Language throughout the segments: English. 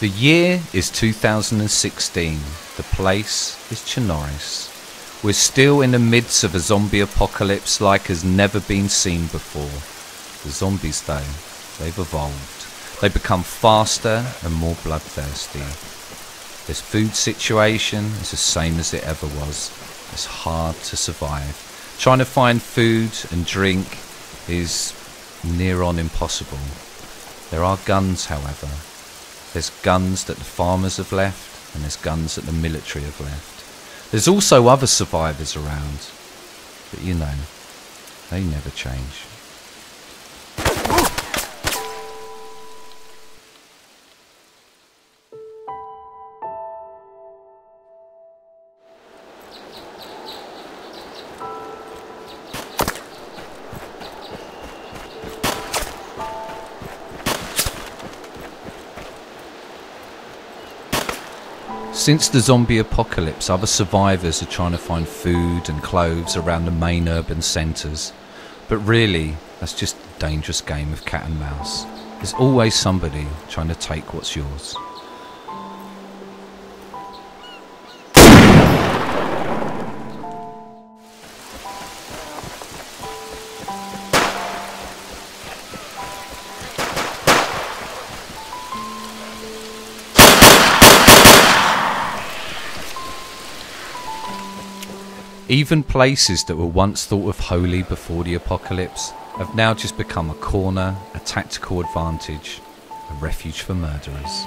The year is 2016. The place is Chernarus. We're still in the midst of a zombie apocalypse like has never been seen before. The zombies, though, they've evolved. They become faster and more bloodthirsty. This food situation is the same as it ever was. It's hard to survive. Trying to find food and drink is near on impossible. There are guns, however. There's guns that the farmers have left, and there's guns that the military have left. There's also other survivors around, but you know, they never change. Since the zombie apocalypse, other survivors are trying to find food and clothes around the main urban centres. But really, that's just a dangerous game of cat and mouse. There's always somebody trying to take what's yours. Even places that were once thought of holy before the apocalypse have now just become a corner, a tactical advantage, a refuge for murderers.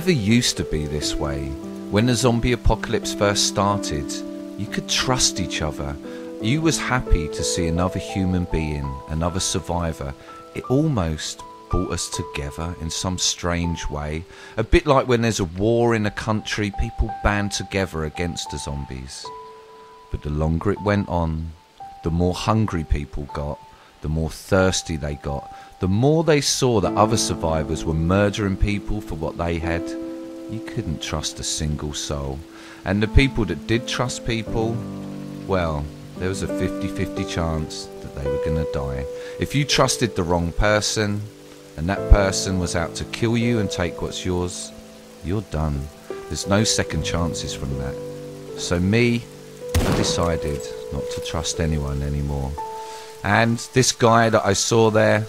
Never used to be this way. When the zombie apocalypse first started, you could trust each other. You was happy to see another human being, another survivor. It almost brought us together in some strange way. A bit like when there's a war in a country, people band together against the zombies. But the longer it went on, the more hungry people got, the more thirsty they got, the more they saw that other survivors were murdering people for what they had. You couldn't trust a single soul. And the people that did trust people, well, there was a 50 50 chance that they were going to die. If you trusted the wrong person and that person was out to kill you and take what's yours, you're done. There's no second chances from that. So, me, I decided not to trust anyone anymore. And this guy that I saw there,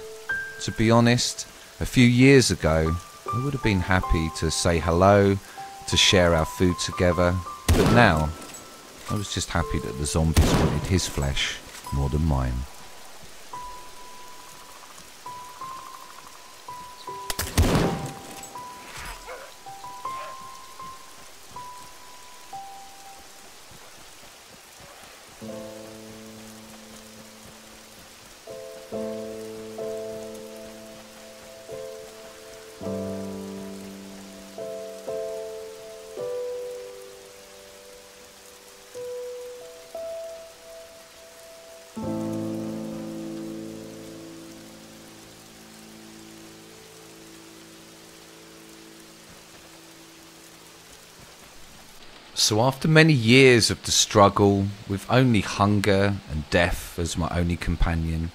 to be honest, a few years ago, I would have been happy to say hello, to share our food together. But now, I was just happy that the zombies wanted his flesh more than mine. So, after many years of the struggle, with only hunger and death as my only companion,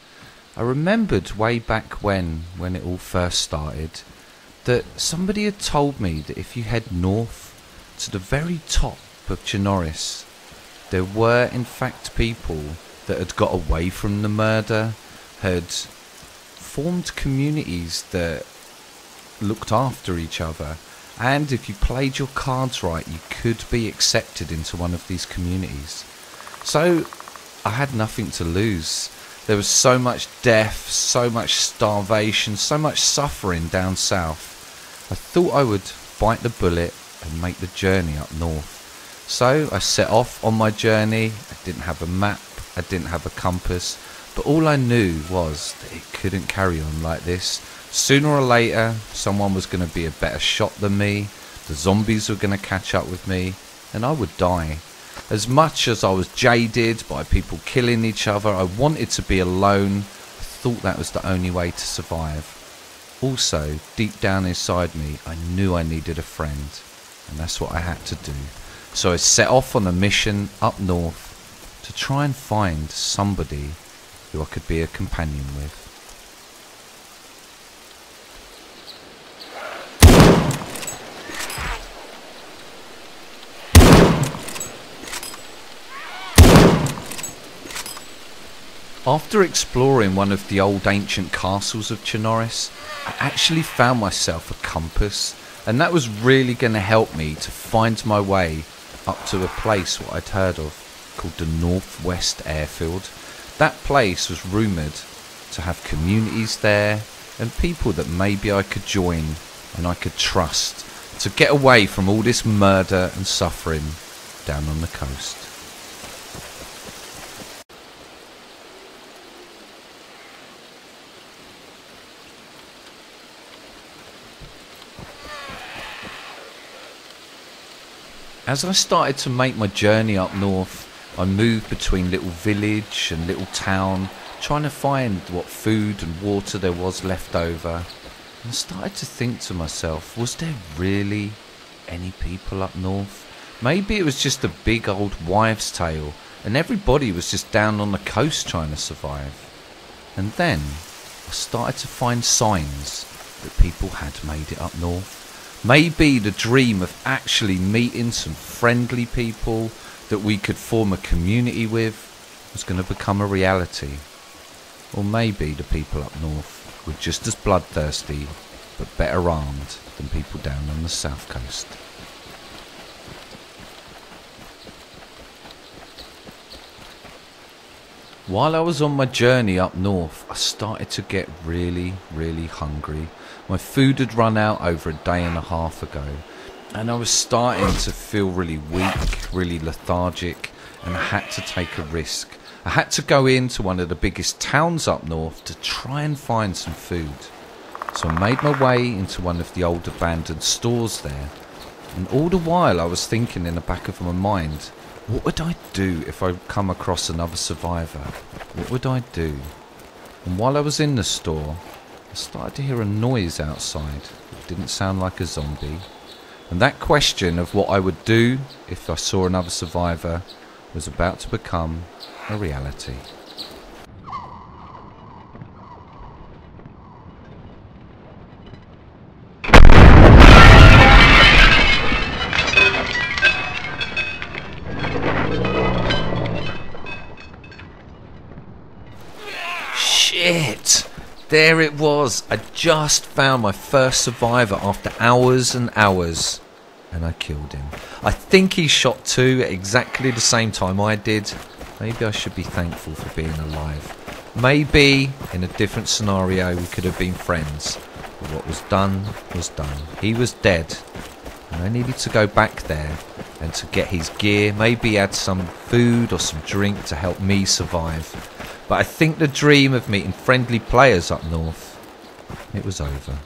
I remembered way back when, when it all first started, that somebody had told me that if you head north to the very top of Chernarus, there were in fact people that had got away from the murder, had formed communities that looked after each other and if you played your cards right, you could be accepted into one of these communities. So I had nothing to lose. There was so much death, so much starvation, so much suffering down south. I thought I would bite the bullet and make the journey up north. So I set off on my journey. I didn't have a map, I didn't have a compass, but all I knew was that it couldn't carry on like this. Sooner or later, someone was going to be a better shot than me, the zombies were going to catch up with me, and I would die. As much as I was jaded by people killing each other, I wanted to be alone. I thought that was the only way to survive. Also, deep down inside me, I knew I needed a friend, and that's what I had to do. So I set off on a mission up north to try and find somebody who I could be a companion with. After exploring one of the old ancient castles of Chernarus, I actually found myself a compass, and that was really going to help me to find my way up to a place what I'd heard of called the Northwest Airfield. That place was rumoured to have communities there and people that maybe I could join and I could trust to get away from all this murder and suffering down on the coast. As I started to make my journey up north, I moved between little village and little town, trying to find what food and water there was left over. And I started to think to myself, was there really any people up north? Maybe it was just a big old wives' tale, and everybody was just down on the coast trying to survive. And then I started to find signs that people had made it up north. Maybe the dream of actually meeting some friendly people that we could form a community with was going to become a reality. Or maybe the people up north were just as bloodthirsty but better armed than people down on the south coast. While I was on my journey up north, I started to get really, really hungry my food had run out over a day and a half ago, and I was starting to feel really weak, really lethargic, and I had to take a risk. I had to go into one of the biggest towns up north to try and find some food. So I made my way into one of the old abandoned stores there, and all the while I was thinking in the back of my mind, what would I do if I come across another survivor? What would I do? And while I was in the store, started to hear a noise outside. It didn't sound like a zombie. And that question of what I would do if I saw another survivor was about to become a reality. There it was. I just found my first survivor after hours and hours. And I killed him. I think he shot two at exactly the same time I did. Maybe I should be thankful for being alive. Maybe in a different scenario we could have been friends. But what was done was done. He was dead. And I needed to go back there and to get his gear. Maybe add some food or some drink to help me survive. But I think the dream of meeting friendly players up north, it was over.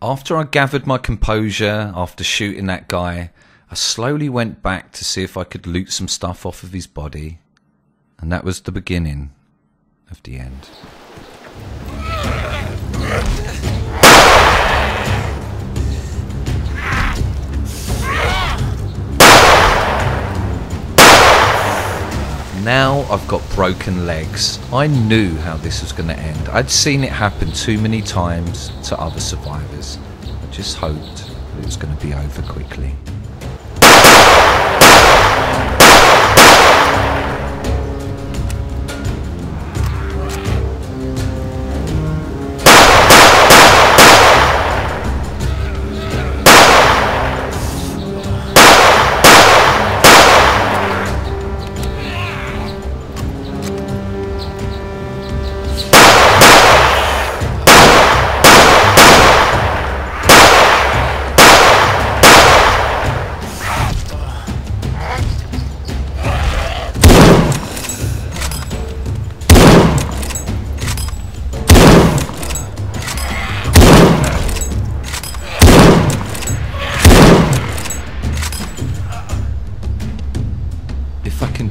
After I gathered my composure after shooting that guy, I slowly went back to see if I could loot some stuff off of his body. And that was the beginning of the end. Now I've got broken legs. I knew how this was going to end. I'd seen it happen too many times to other survivors. I just hoped it was going to be over quickly.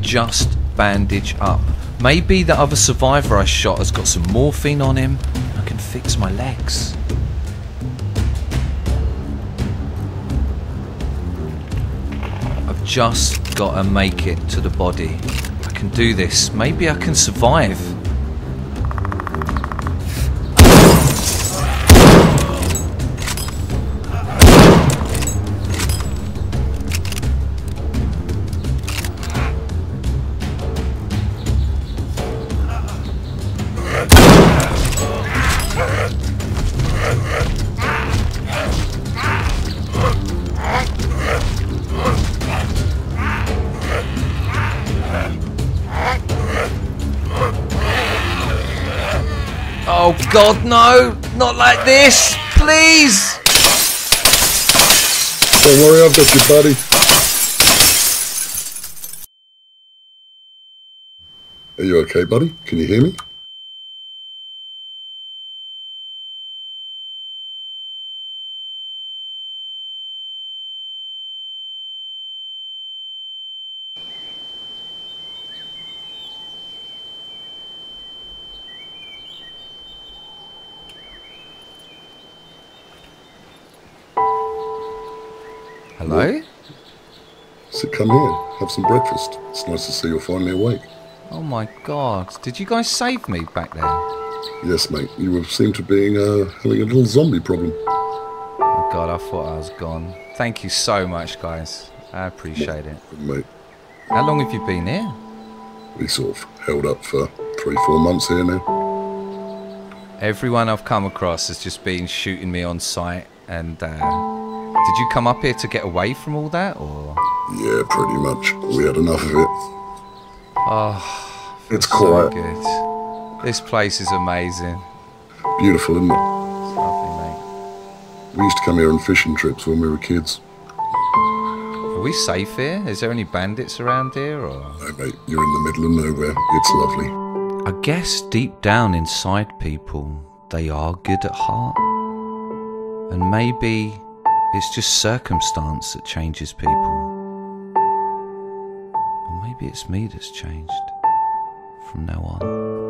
Just bandage up. Maybe the other survivor I shot has got some morphine on him. I can fix my legs. I've just got to make it to the body. I can do this. Maybe I can survive. Oh god, no! Not like this! Please! Don't worry, I've got you, buddy. Are you okay, buddy? Can you hear me? Hello? So come here, have some breakfast. It's nice to see you're finally awake. Oh my god, did you guys save me back there? Yes, mate. You have seemed to be uh, having a little zombie problem. Oh god, I thought I was gone. Thank you so much, guys. I appreciate it. Mate, How long have you been here? we sort of held up for three, four months here now. Everyone I've come across has just been shooting me on sight, and uh, did you come up here to get away from all that, or? Yeah, pretty much. We had enough of it. Oh, It's so quiet. good. This place is amazing. Beautiful, isn't it? It's lovely, mate. We used to come here on fishing trips when we were kids. Are we safe here? Is there any bandits around here, or? No, mate, you're in the middle of nowhere. It's lovely. I guess deep down inside people, they are good at heart. And maybe it's just circumstance that changes people. Or maybe it's me that's changed from now on.